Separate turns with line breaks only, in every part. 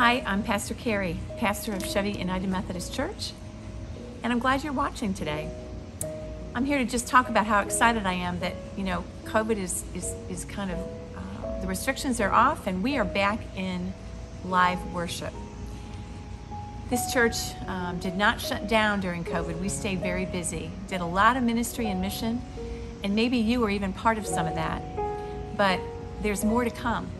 Hi, I'm Pastor Carrie, pastor of Cheviot United Methodist Church, and I'm glad you're watching today. I'm here to just talk about how excited I am that, you know, COVID is, is, is kind of, uh, the restrictions are off and we are back in live worship. This church um, did not shut down during COVID. We stayed very busy, did a lot of ministry and mission, and maybe you were even part of some of that. But there's more to come.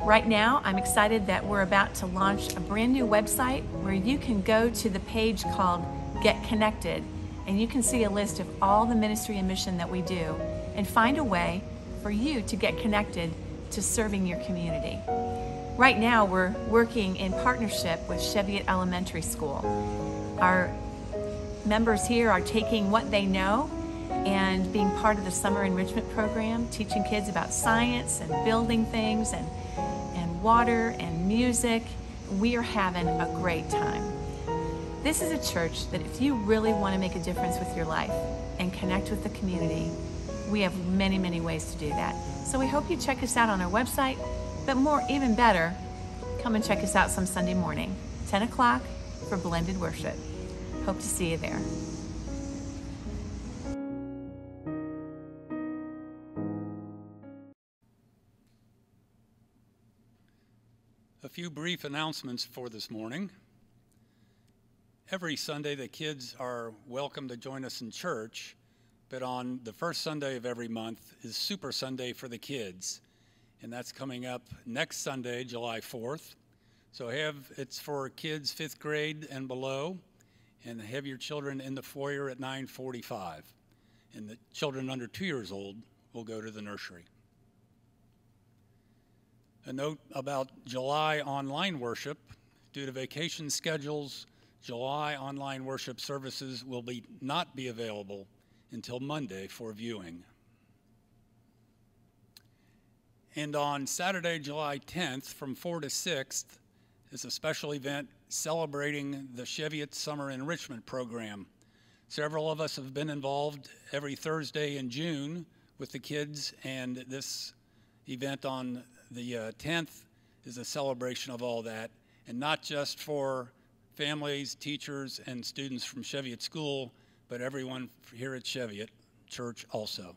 Right now, I'm excited that we're about to launch a brand new website where you can go to the page called Get Connected and you can see a list of all the ministry and mission that we do and find a way for you to get connected to serving your community. Right now, we're working in partnership with Cheviot Elementary School. Our members here are taking what they know and being part of the summer enrichment program, teaching kids about science and building things and, water and music. We are having a great time. This is a church that if you really want to make a difference with your life and connect with the community, we have many, many ways to do that. So we hope you check us out on our website, but more, even better, come and check us out some Sunday morning, 10 o'clock for blended worship. Hope to see you there.
A few brief announcements for this morning. Every Sunday, the kids are welcome to join us in church, but on the first Sunday of every month is Super Sunday for the kids, and that's coming up next Sunday, July 4th. So have it's for kids fifth grade and below, and have your children in the foyer at 9:45, and the children under two years old will go to the nursery. A note about July online worship due to vacation schedules July online worship services will be not be available until Monday for viewing. And on Saturday, July 10th, from 4 to 6th, is a special event celebrating the Cheviot Summer Enrichment Program. Several of us have been involved every Thursday in June with the kids, and this event on the uh, 10th is a celebration of all that, and not just for families, teachers, and students from Cheviot School, but everyone here at Cheviot Church also.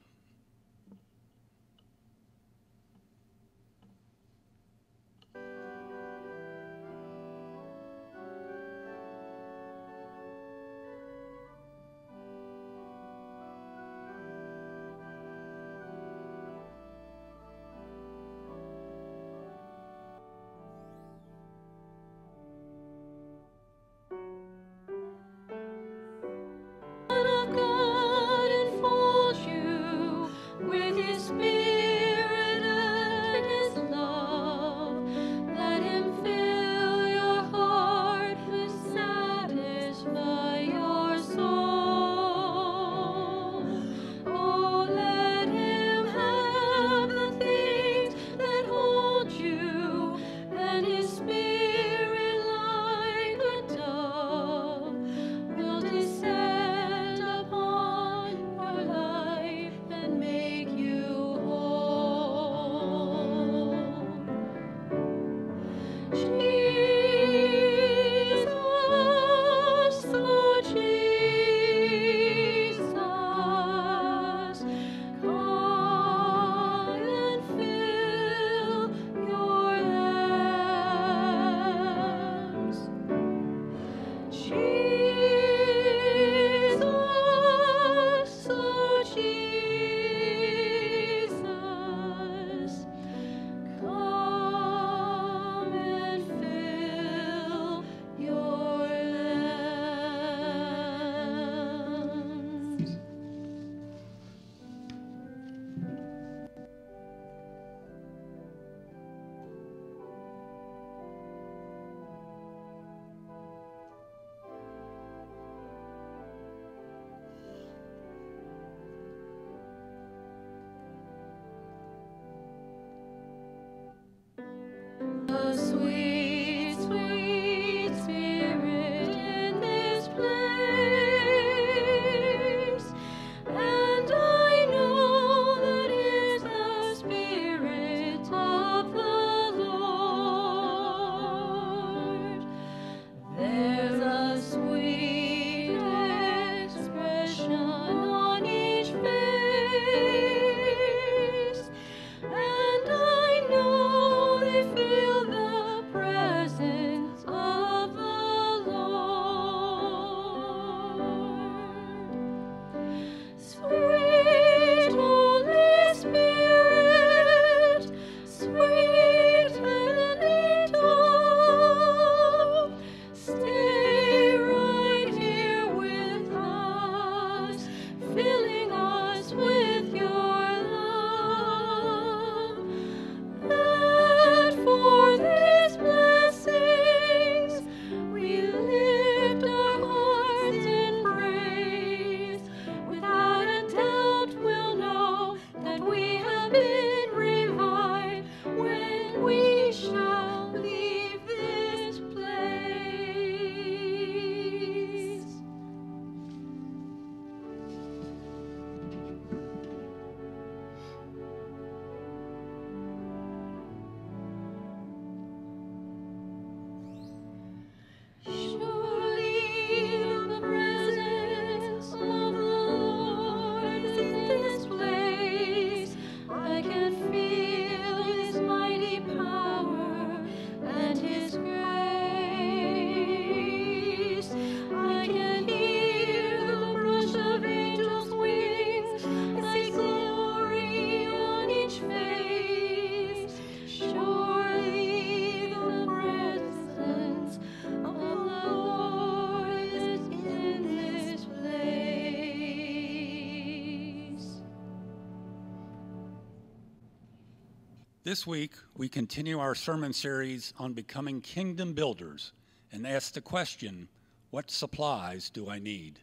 This week, we continue our sermon series on becoming kingdom builders and ask the question what supplies do I need?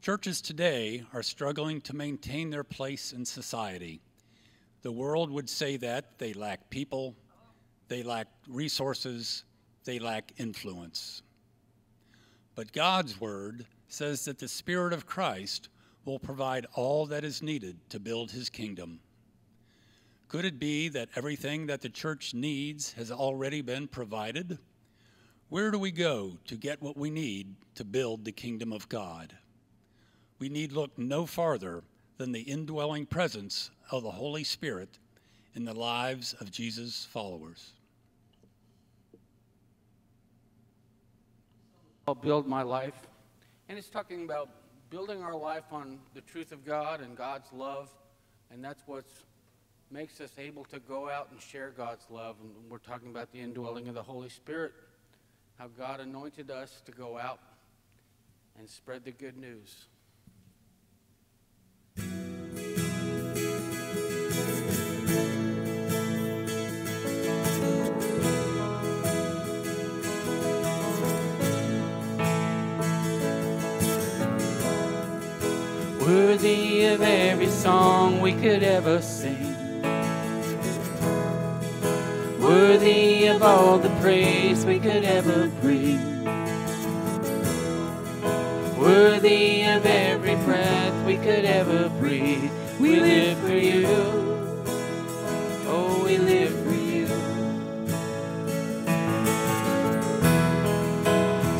Churches today are struggling to maintain their place in society. The world would say that they lack people, they lack resources, they lack influence. But God's Word says that the Spirit of Christ will provide all that is needed to build His kingdom. Could it be that everything that the church needs has already been provided? Where do we go to get what we need to build the kingdom of God? We need look no farther than the indwelling presence of the Holy Spirit in the lives of Jesus' followers.
I'll build my life. And it's talking about building our life on the truth of God and God's love. And that's what's makes us able to go out and share God's love. And we're talking about the indwelling of the Holy Spirit, how God anointed us to go out and spread the good news. Worthy of every song we could ever sing worthy of all the praise we could ever bring. Worthy of every breath we could ever breathe. We live for you. Oh, we live for you.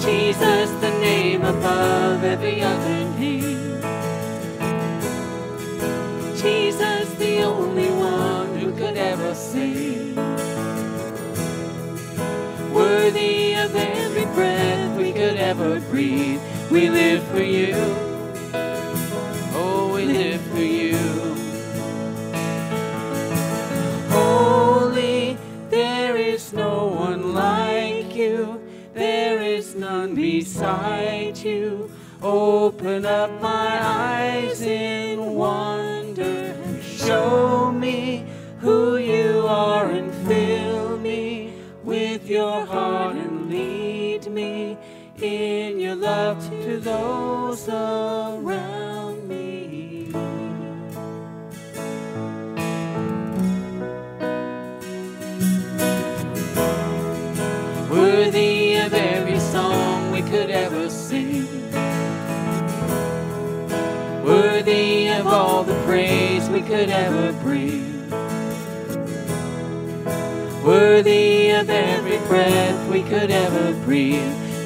Jesus, the name above every other name. Jesus, the only one who could ever save worthy of every breath we could ever breathe. We live for you. Oh, we live for you. Holy, there is no one like you. There is none beside you. Open up my eyes in wonder. Show in your love to those around me. Worthy of every song we could ever sing. Worthy of all the praise we could ever bring worthy of every breath we could ever breathe.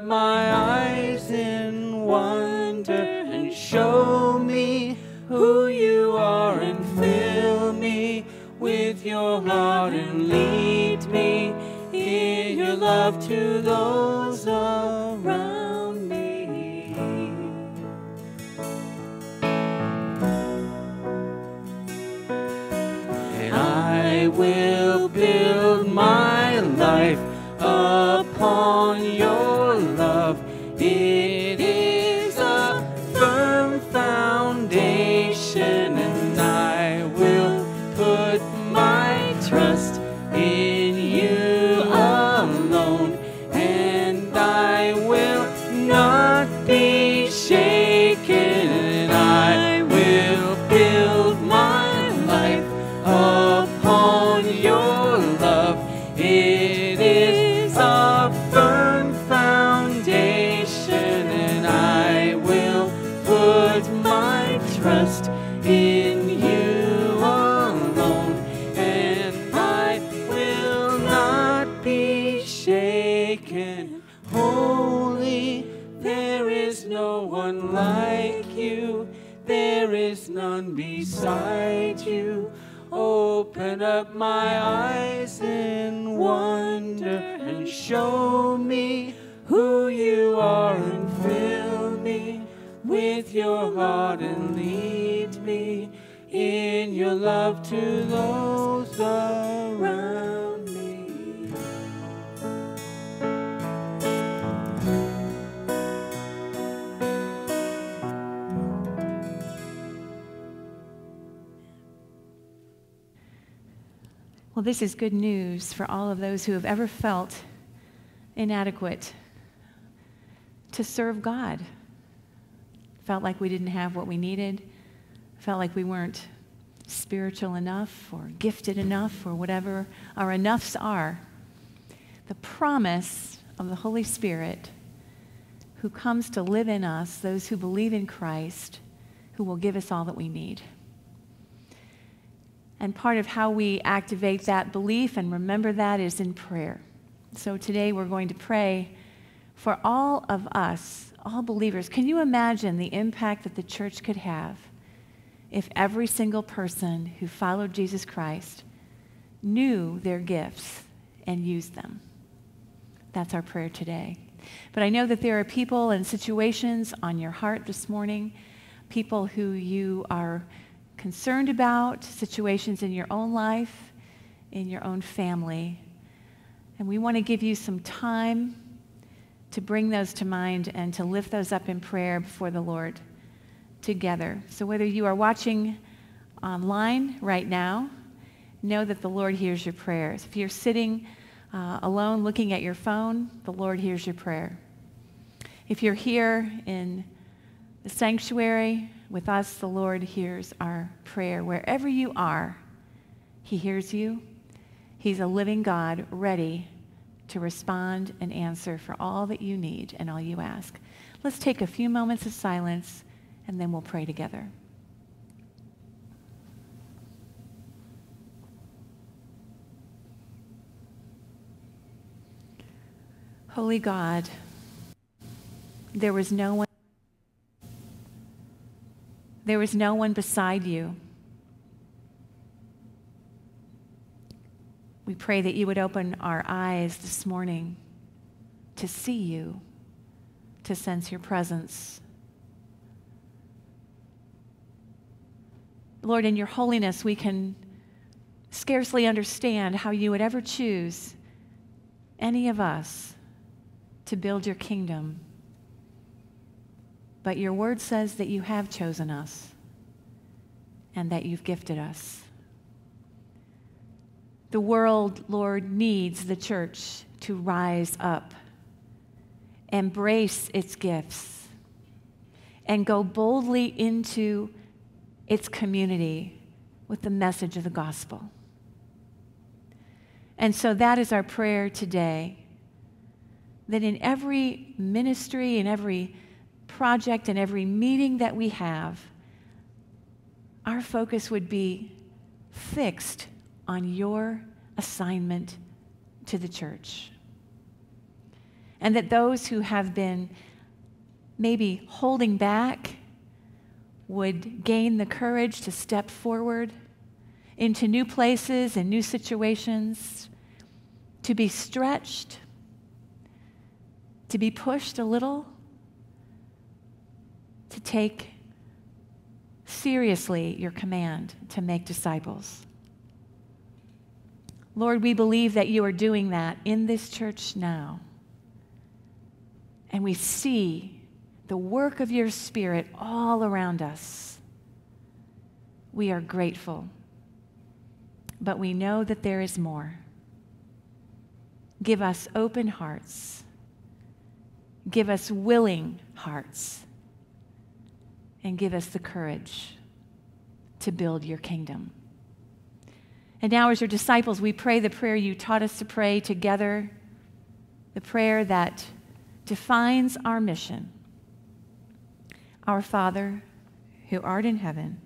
My none beside you. Open up my eyes in wonder and show me who you are and fill me with your heart and lead me in your love to those
Well, this is good news for all of those who have ever felt inadequate to serve God. Felt like we didn't have what we needed, felt like we weren't spiritual enough or gifted enough or whatever our enoughs are. The promise of the Holy Spirit who comes to live in us, those who believe in Christ, who will give us all that we need. And part of how we activate that belief and remember that is in prayer. So today we're going to pray for all of us, all believers. Can you imagine the impact that the church could have if every single person who followed Jesus Christ knew their gifts and used them? That's our prayer today. But I know that there are people and situations on your heart this morning, people who you are concerned about, situations in your own life, in your own family. And we want to give you some time to bring those to mind and to lift those up in prayer before the Lord together. So whether you are watching online right now, know that the Lord hears your prayers. If you're sitting uh, alone looking at your phone, the Lord hears your prayer. If you're here in the sanctuary with us, the Lord hears our prayer. Wherever you are, He hears you. He's a living God ready to respond and answer for all that you need and all you ask. Let's take a few moments of silence and then we'll pray together. Holy God, there was no one there was no one beside you. We pray that you would open our eyes this morning to see you, to sense your presence. Lord, in your holiness, we can scarcely understand how you would ever choose any of us to build your kingdom. But your word says that you have chosen us and that you've gifted us. The world, Lord, needs the church to rise up, embrace its gifts, and go boldly into its community with the message of the gospel. And so that is our prayer today that in every ministry, in every project, and every meeting that we have, our focus would be fixed on your assignment to the church. And that those who have been maybe holding back would gain the courage to step forward into new places and new situations, to be stretched, to be pushed a little, to take seriously your command to make disciples. Lord, we believe that you are doing that in this church now. And we see the work of your Spirit all around us. We are grateful, but we know that there is more. Give us open hearts, give us willing hearts, and give us the courage to build your kingdom. And now, as your disciples, we pray the prayer you taught us to pray together, the prayer that defines our mission. Our Father, who art in heaven,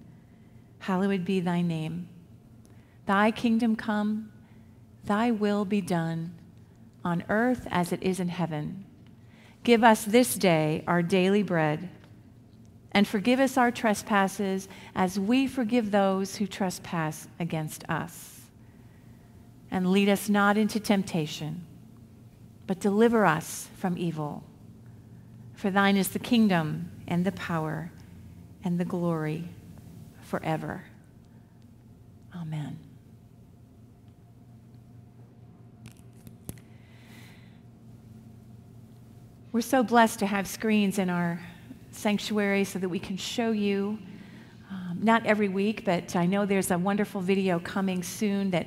hallowed be thy name. Thy kingdom come, thy will be done, on earth as it is in heaven. Give us this day our daily bread
and forgive us our trespasses as we forgive those who trespass against us. And lead us not into temptation, but deliver us from evil. For thine is the kingdom and the power and the glory forever. Amen. We're so blessed to have screens in our sanctuary so that we can show you, um, not every week, but I know there's a wonderful video coming soon that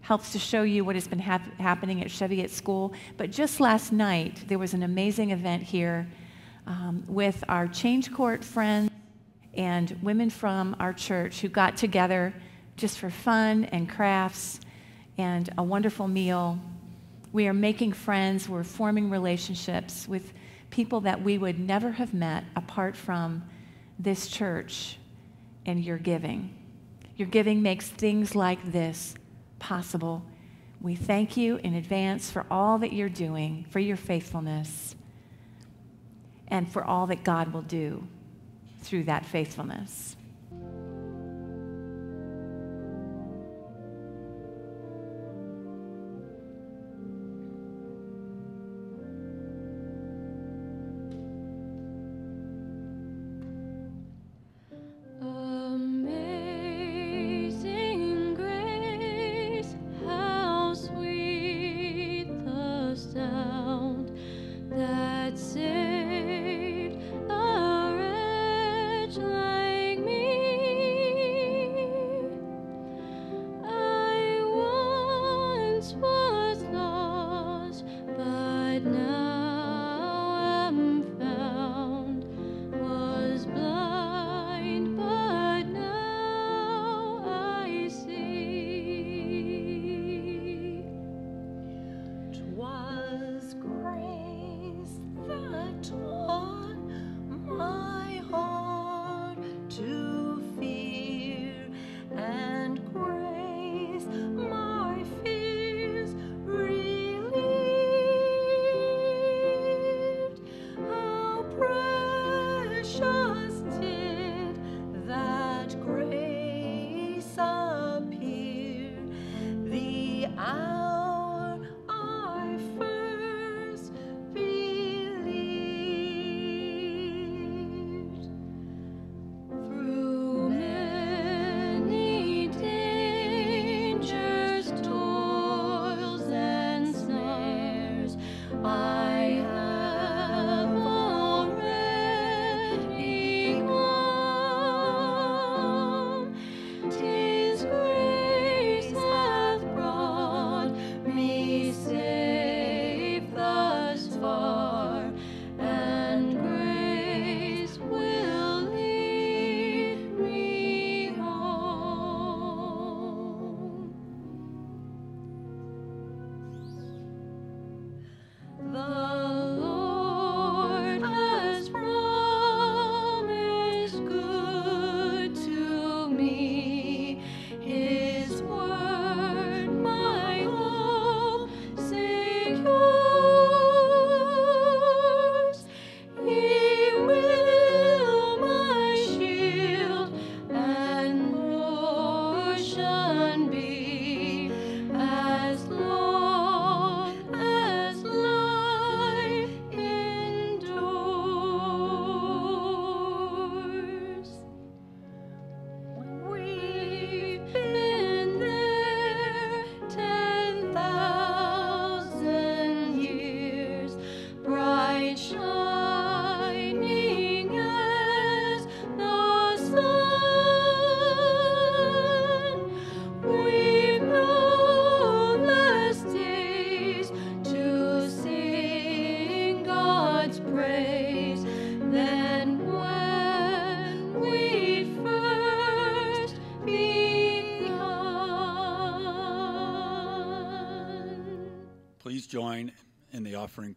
helps to show you what has been hap- happening at Cheviot School. But just last night, there was an amazing event here um, with our Change Court friends and women from our church who got together just for fun and crafts and a wonderful meal. We are making friends, we're forming relationships with people that we would never have met apart from this church and your giving. Your giving makes things like this possible. We thank you in advance for all that you're doing, for your faithfulness, and for all that God will do through that faithfulness.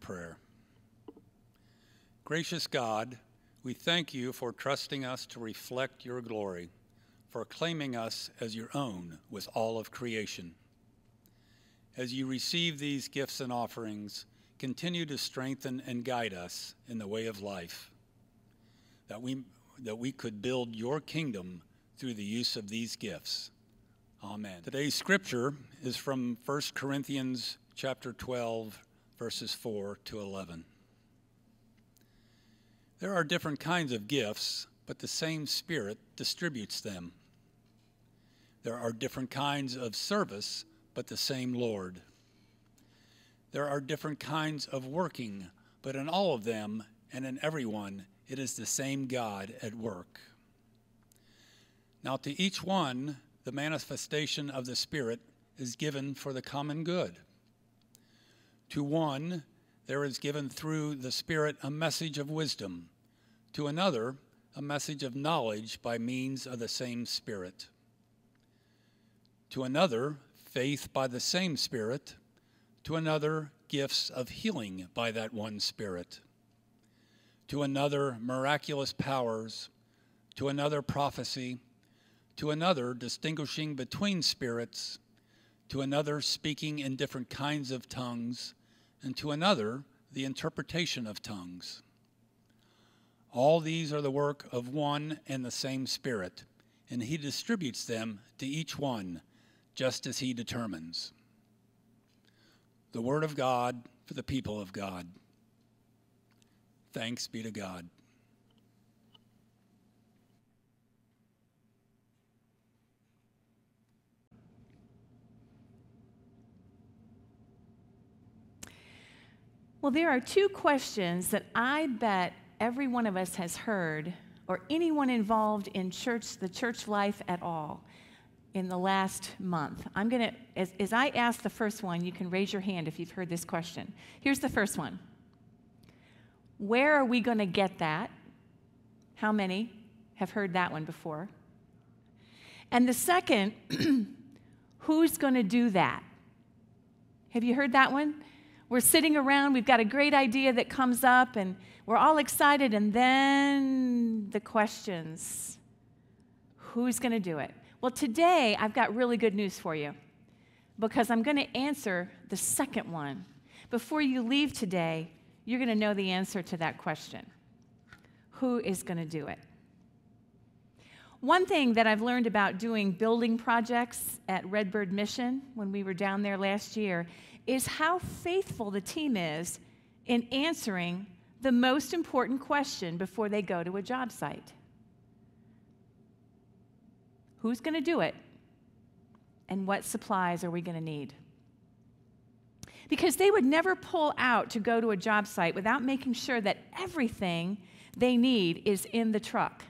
Prayer. Gracious God, we thank you for trusting us to reflect your glory, for claiming us as your own with all of creation. As you receive these gifts and offerings, continue to strengthen and guide us in the way of life, that we, that we could build your kingdom through the use of these gifts. Amen. Today's scripture is from 1 Corinthians chapter 12 verses 4 to 11. There are different kinds of gifts, but the same Spirit distributes them. There are different kinds of service, but the same Lord. There are different kinds of working, but in all of them and in everyone, it is the same God at work. Now, to each one, the manifestation of the Spirit is given for the common good. To one, there is given through the Spirit a message of wisdom, to another, a message of knowledge by means of the same Spirit. To another, faith by the same Spirit. To another, gifts of healing by that one Spirit. To another, miraculous powers. To another, prophecy. To another, distinguishing between spirits. To another, speaking in different kinds of tongues and to another the interpretation of tongues. All these are the work of one and the same Spirit, and He distributes them to each one just as He determines. The Word of God for the people of God. Thanks be to God.
Well, there are two questions that I bet every one of us has heard, or anyone involved in church, the church life at all, in the last month. I'm going to, as, as I ask the first one, you can raise your hand if you've heard this question. Here's the first one Where are we going to get that? How many have heard that one before? And the second, who's going to do that? Have you heard that one? We're sitting around, we've got a great idea that comes up, and we're all excited, and then the questions who's going to do it? Well, today I've got really good news for you because I'm going to answer the second one. Before you leave today, you're going to know the answer to that question Who is going to do it? One thing that I've learned about doing building projects at Redbird Mission when we were down there last year is how faithful the team is in answering the most important question before they go to a job site Who's going to do it? And what supplies are we going to need? Because they would never pull out to go to a job site without making sure that everything they need is in the truck.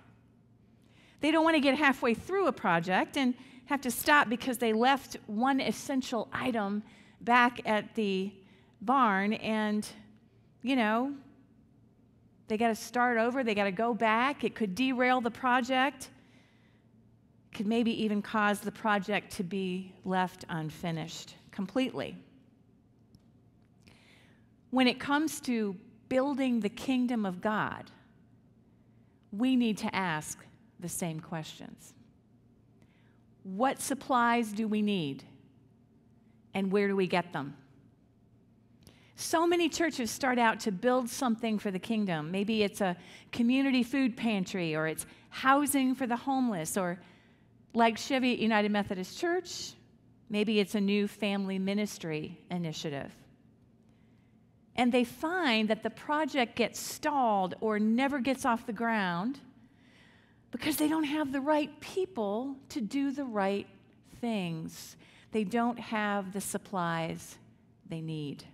They don't want to get halfway through a project and have to stop because they left one essential item back at the barn and, you know, they got to start over, they got to go back. It could derail the project, could maybe even cause the project to be left unfinished completely. When it comes to building the kingdom of God, we need to ask the same questions. What supplies do we need? And where do we get them? So many churches start out to build something for the kingdom. Maybe it's a community food pantry, or it's housing for the homeless, or like Cheviot United Methodist Church, maybe it's a new family ministry initiative. And they find that the project gets stalled or never gets off the ground because they don't have the right people to do the right things they don't have the supplies they need.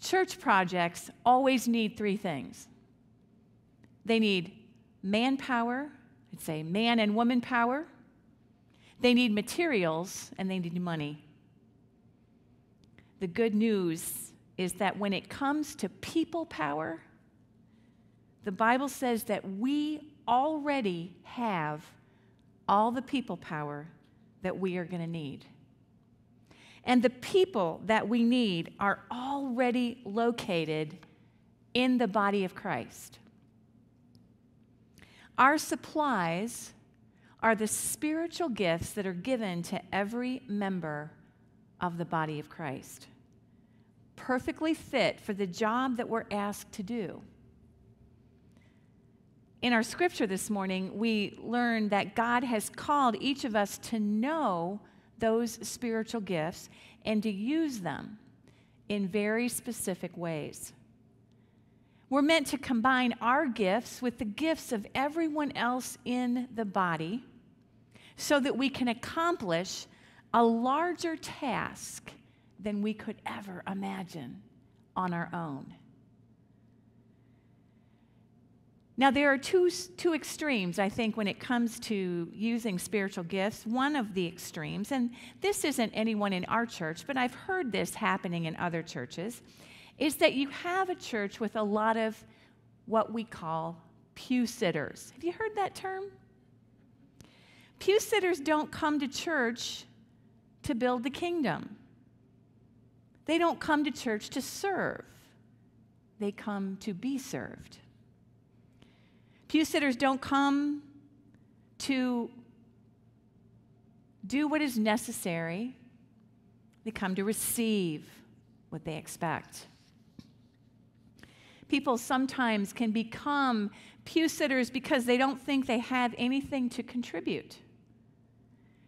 Church projects always need three things they need manpower, I'd say man and woman power, they need materials, and they need money. The good news is that when it comes to people power, the Bible says that we already have all the people power that we are going to need. And the people that we need are already located in the body of Christ. Our supplies are the spiritual gifts that are given to every member of the body of Christ, perfectly fit for the job that we're asked to do. In our scripture this morning, we learn that God has called each of us to know those spiritual gifts and to use them in very specific ways. We're meant to combine our gifts with the gifts of everyone else in the body so that we can accomplish a larger task than we could ever imagine on our own. Now, there are two, two extremes, I think, when it comes to using spiritual gifts. One of the extremes, and this isn't anyone in our church, but I've heard this happening in other churches, is that you have a church with a lot of what we call pew sitters. Have you heard that term? Pew sitters don't come to church to build the kingdom, they don't come to church to serve, they come to be served. Pew sitters don't come to do what is necessary, they come to receive what they expect. People sometimes can become pew sitters because they don't think they have anything to contribute.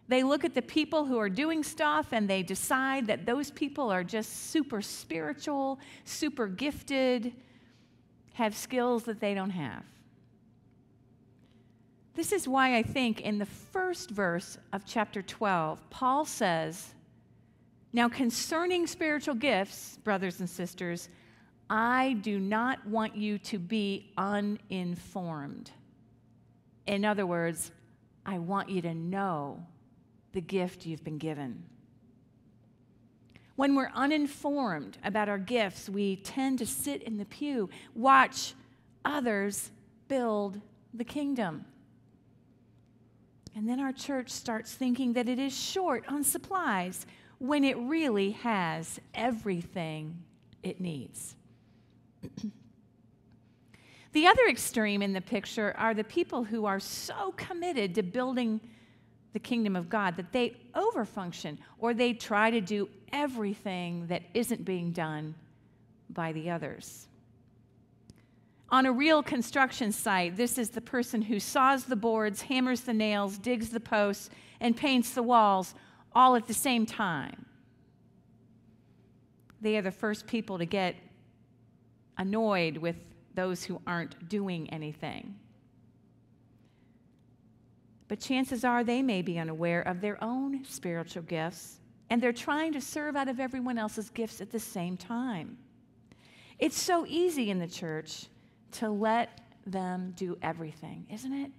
They look at the people who are doing stuff and they decide that those people are just super spiritual, super gifted, have skills that they don't have. This is why I think in the first verse of chapter 12, Paul says, Now concerning spiritual gifts, brothers and sisters, I do not want you to be uninformed. In other words, I want you to know the gift you've been given. When we're uninformed about our gifts, we tend to sit in the pew, watch others build the kingdom. And then our church starts thinking that it is short on supplies when it really has everything it needs. the other extreme in the picture are the people who are so committed to building the kingdom of God that they overfunction or they try to do everything that isn't being done by the others. On a real construction site, this is the person who saws the boards, hammers the nails, digs the posts, and paints the walls all at the same time. They are the first people to get annoyed with those who aren't doing anything. But chances are they may be unaware of their own spiritual gifts, and they're trying to serve out of everyone else's gifts at the same time. It's so easy in the church to let them do everything, isn't it?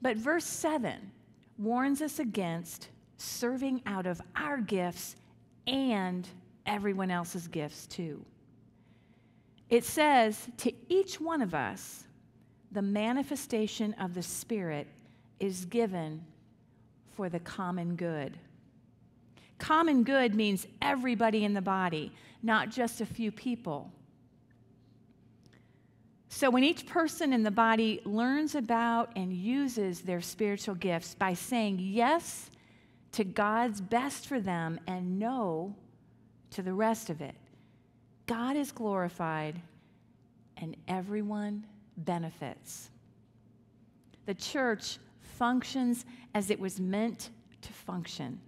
But verse 7 warns us against serving out of our gifts and everyone else's gifts too. It says, To each one of us, the manifestation of the Spirit is given for the common good. Common good means everybody in the body, not just a few people. So, when each person in the body learns about and uses their spiritual gifts by saying yes to God's best for them and no to the rest of it, God is glorified and everyone benefits. The church functions as it was meant to function.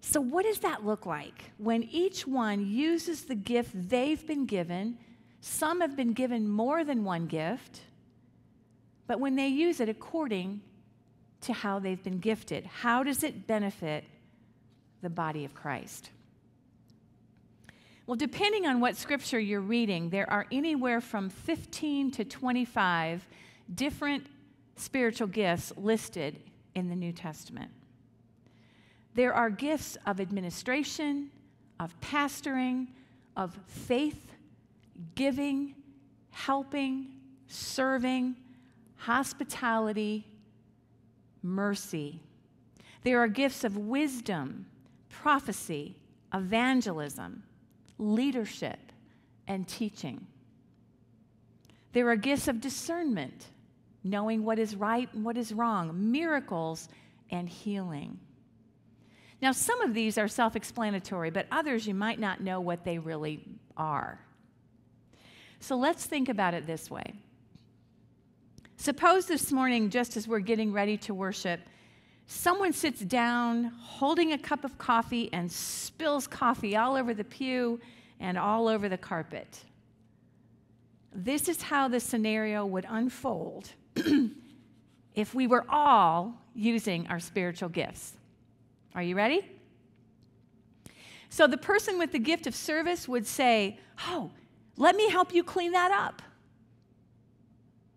So, what does that look like when each one uses the gift they've been given? Some have been given more than one gift, but when they use it according to how they've been gifted, how does it benefit the body of Christ? Well, depending on what scripture you're reading, there are anywhere from 15 to 25 different spiritual gifts listed in the New Testament. There are gifts of administration, of pastoring, of faith giving, helping, serving, hospitality, mercy. There are gifts of wisdom, prophecy, evangelism, leadership, and teaching. There are gifts of discernment, knowing what is right and what is wrong, miracles, and healing. Now, some of these are self explanatory, but others you might not know what they really are. So let's think about it this way. Suppose this morning, just as we're getting ready to worship, someone sits down holding a cup of coffee and spills coffee all over the pew and all over the carpet. This is how the scenario would unfold if we were all using our spiritual gifts. Are you ready? So the person with the gift of service would say, Oh, let me help you clean that up.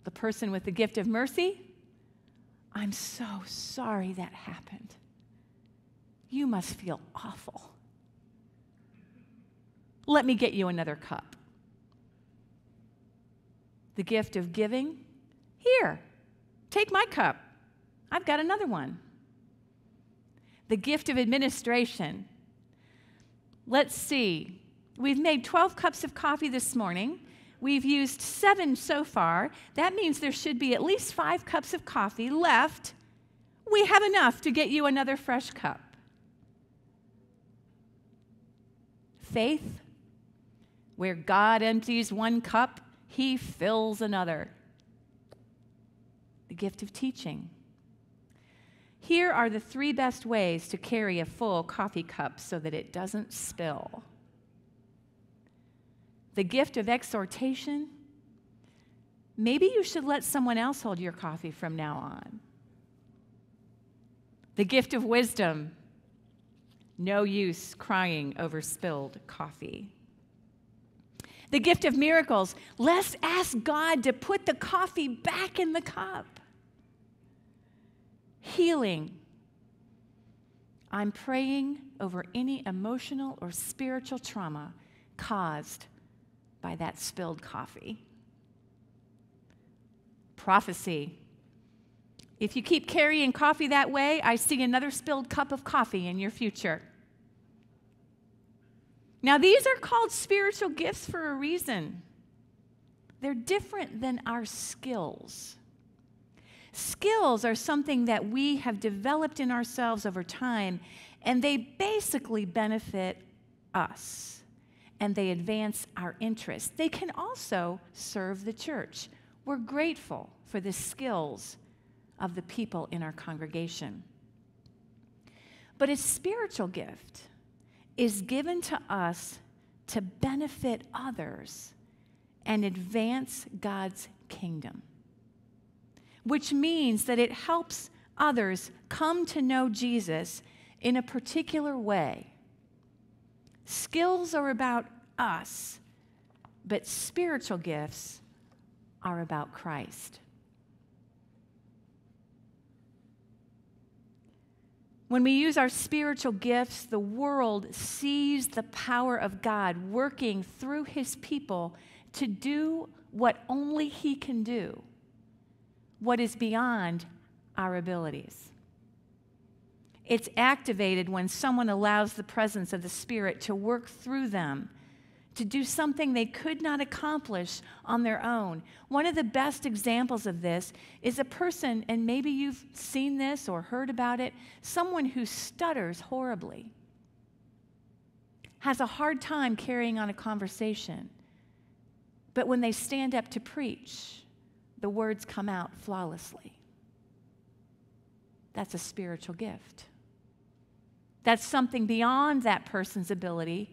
The person with the gift of mercy, I'm so sorry that happened. You must feel awful. Let me get you another cup. The gift of giving, here, take my cup. I've got another one. The gift of administration, let's see. We've made 12 cups of coffee this morning. We've used seven so far. That means there should be at least five cups of coffee left. We have enough to get you another fresh cup. Faith, where God empties one cup, he fills another. The gift of teaching. Here are the three best ways to carry a full coffee cup so that it doesn't spill the gift of exhortation. Maybe you should let someone else hold your coffee from now on. The gift of wisdom. No use crying over spilled coffee. The gift of miracles. Let's ask God to put the coffee back in the cup. Healing. I'm praying over any emotional or spiritual trauma caused by that spilled coffee. Prophecy. If you keep carrying coffee that way, I see another spilled cup of coffee in your future. Now, these are called spiritual gifts for a reason. They're different than our skills. Skills are something that we have developed in ourselves over time, and they basically benefit us and they advance our interests. They can also serve the church. We're grateful for the skills of the people in our congregation. But a spiritual gift is given to us to benefit others and advance God's kingdom, which means that it helps others come to know Jesus in a particular way Skills are about us, but spiritual gifts are about Christ. When we use our spiritual gifts, the world sees the power of God working through his people to do what only he can do, what is beyond our abilities. It's activated when someone allows the presence of the Spirit to work through them, to do something they could not accomplish on their own. One of the best examples of this is a person, and maybe you've seen this or heard about it, someone who stutters horribly, has a hard time carrying on a conversation. But when they stand up to preach, the words come out flawlessly. That's a spiritual gift. That's something beyond that person's ability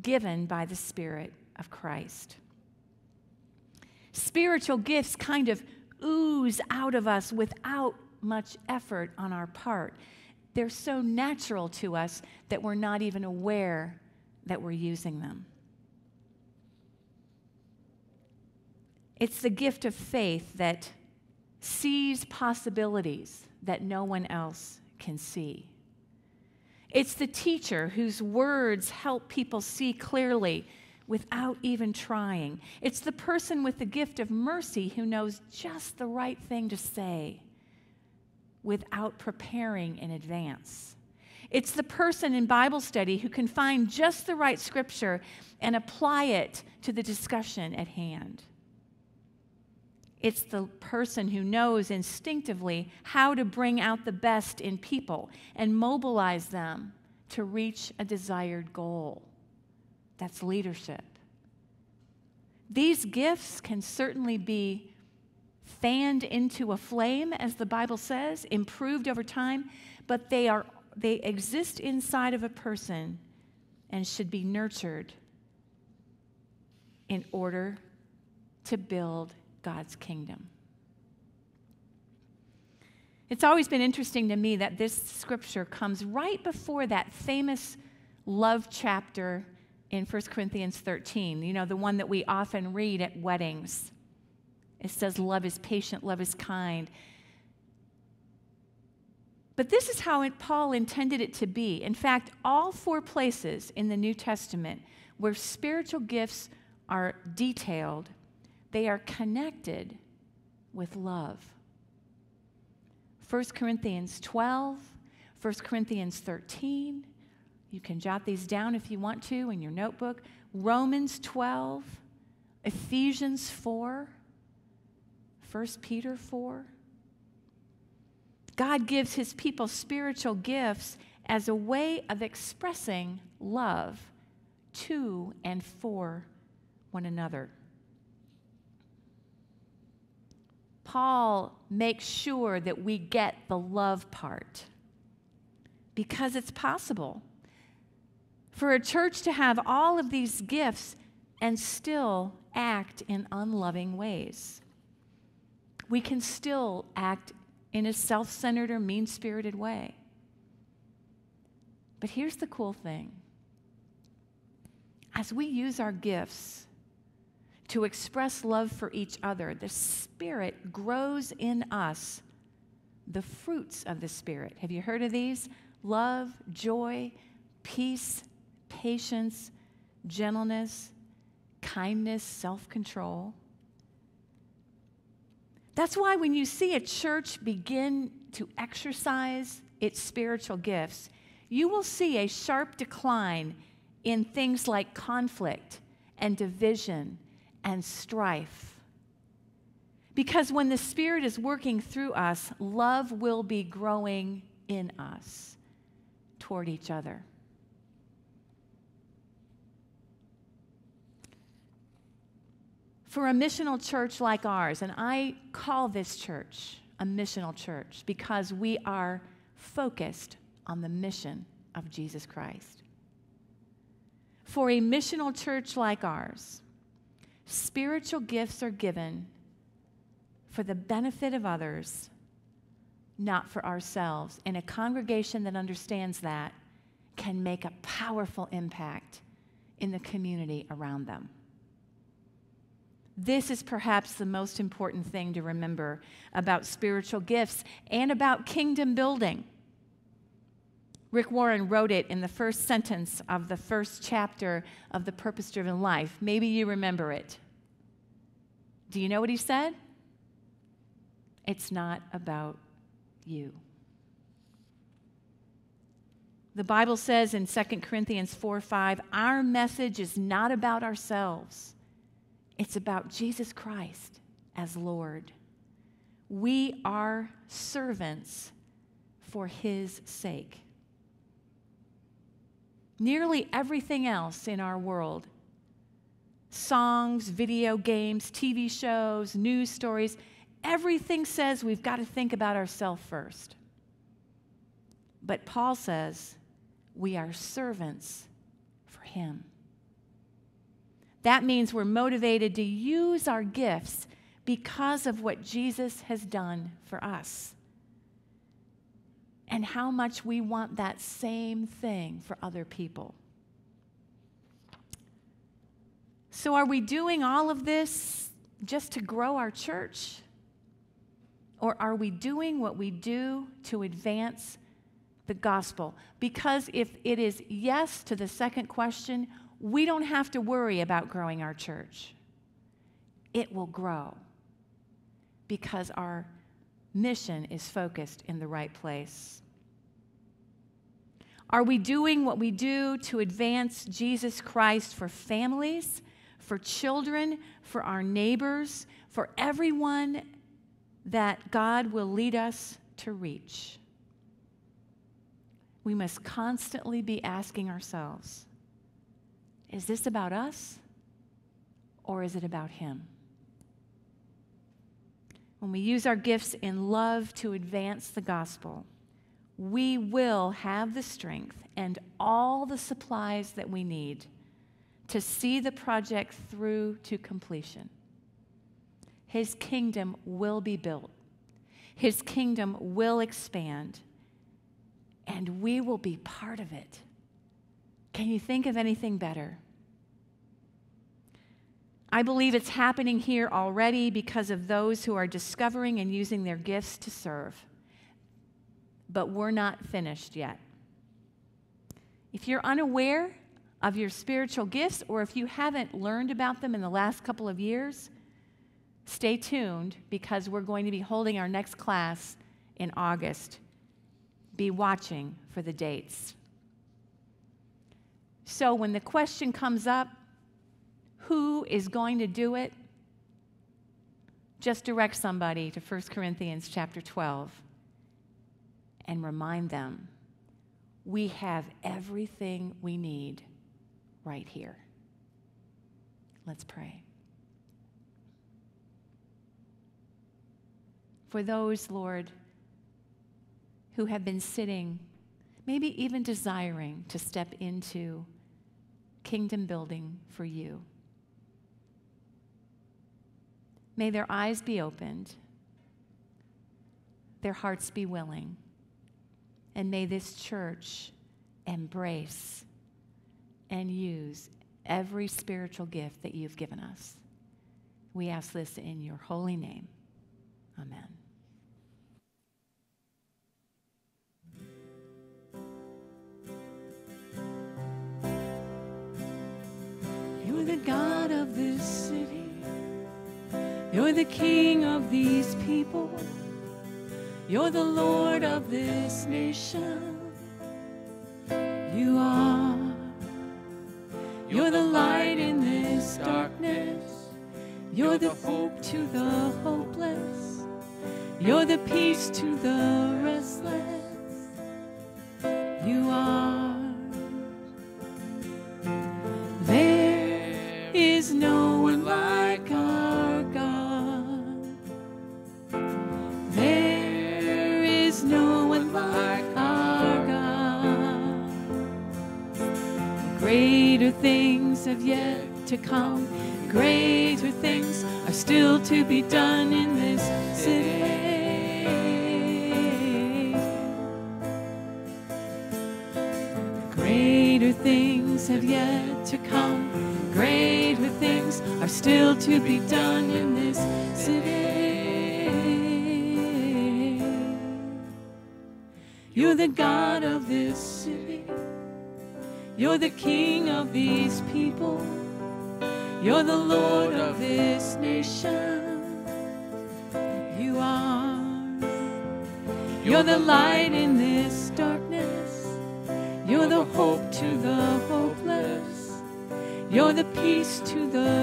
given by the Spirit of Christ. Spiritual gifts kind of ooze out of us without much effort on our part. They're so natural to us that we're not even aware that we're using them. It's the gift of faith that sees possibilities that no one else can see. It's the teacher whose words help people see clearly without even trying. It's the person with the gift of mercy who knows just the right thing to say without preparing in advance. It's the person in Bible study who can find just the right scripture and apply it to the discussion at hand. It's the person who knows instinctively how to bring out the best in people and mobilize them to reach a desired goal. That's leadership. These gifts can certainly be fanned into a flame, as the Bible says, improved over time, but they, are, they exist inside of a person and should be nurtured in order to build God's kingdom. It's always been interesting to me that this scripture comes right before that famous love chapter in 1 Corinthians 13, you know, the one that we often read at weddings. It says, Love is patient, love is kind. But this is how Paul intended it to be. In fact, all four places in the New Testament where spiritual gifts are detailed, they are connected with love. 1 Corinthians 12, 1 Corinthians 13, you can jot these down if you want to in your notebook. Romans 12, Ephesians 4, 1 Peter 4. God gives his people spiritual gifts as a way of expressing love to and for one another. Paul makes sure that we get the love part because it's possible for a church to have all of these gifts and still act in unloving ways. We can still act in a self centered or mean spirited way. But here's the cool thing as we use our gifts to express love for each other, the Spirit grows in us the fruits of the Spirit. Have you heard of these? Love, joy, peace, patience, gentleness, kindness, self control. That's why when you see a church begin to exercise its spiritual gifts, you will see a sharp decline in things like conflict and division and strife. Because when the Spirit is working through us, love will be growing in us toward each other. for a missional church like ours, and I call this church a missional church because we are focused on the mission of Jesus Christ. For a missional church like ours, spiritual gifts are given for the benefit of others, not for ourselves. And a congregation that understands that can make a powerful impact in the community around them. This is perhaps the most important thing to remember about spiritual gifts and about kingdom building. Rick Warren wrote it in the first sentence of the first chapter of The Purpose Driven Life. Maybe you remember it. Do you know what he said? It's not about you. The Bible says in 2 Corinthians 4 5, our message is not about ourselves. It's about Jesus Christ as Lord. We are servants for his sake. Nearly everything else in our world songs, video games, TV shows, news stories everything says we've got to think about ourselves first. But Paul says we are servants for him. That means we're motivated to use our gifts because of what Jesus has done for us and how much we want that same thing for other people. So, are we doing all of this just to grow our church? Or are we doing what we do to advance the gospel? Because if it is yes to the second question, we don't have to worry about growing our church. It will grow because our mission is focused in the right place. Are we doing what we do to advance Jesus Christ for families, for children, for our neighbors, for everyone that God will lead us to reach? We must constantly be asking ourselves is this about us? or is it about Him? When we use our gifts in love to advance the gospel, we will have the strength and all the supplies that we need to see the project through to completion. His kingdom will be built, His kingdom will expand, and we will be part of it. Can you think of anything better? I believe it's happening here already because of those who are discovering and using their gifts to serve. But we're not finished yet. If you're unaware of your spiritual gifts, or if you haven't learned about them in the last couple of years, stay tuned because we're going to be holding our next class in August. Be watching for the dates. So when the question comes up, who is going to do it? Just direct somebody to 1 Corinthians chapter 12 and remind them we have everything we need right here. Let's pray. For those, Lord, who have been sitting, maybe even desiring to step into kingdom building for you. May their eyes be opened, their hearts be willing, and may this church embrace and use every spiritual gift that you've given us. We ask this in your holy name. Amen.
You're the God of this city. You're the King of these people. You're the Lord of this nation. You are. You're the light in this darkness. You're the hope to the hopeless. You're the peace to the restless. You are. To come. Greater things are still to be done in this city. Greater things have yet to come. Greater things are still to be done in this city. You're the God of this city. You're the King of these people. You're the Lord of this nation. You are. You're the light in this darkness. You're the hope to the hopeless. You're the peace to the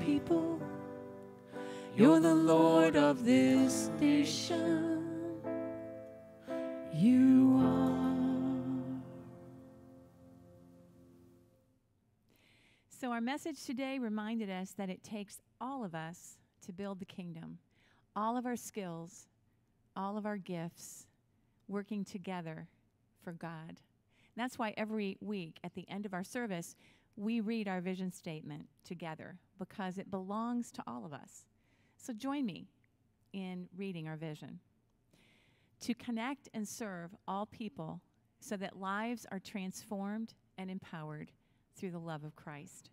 people. You're the Lord of this nation. You are.
So, our message today reminded us that it takes all of us to build the kingdom, all of our skills, all of our gifts working together for God. That's why every week at the end of our service, we read our vision statement together because it belongs to all of us. So, join me in reading our vision. To connect and serve all people
so that lives are transformed and empowered through the love of Christ.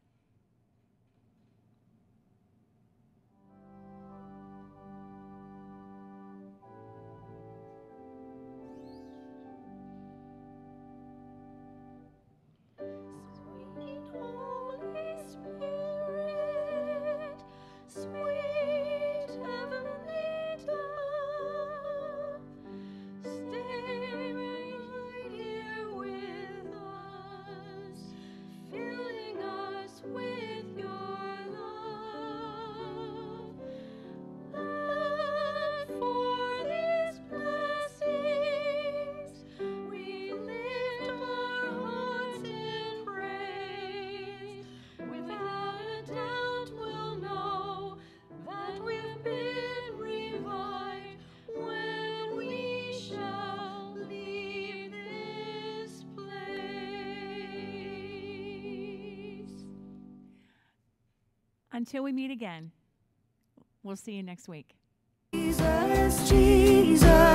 Until we meet again, we'll see you next week. Jesus, Jesus.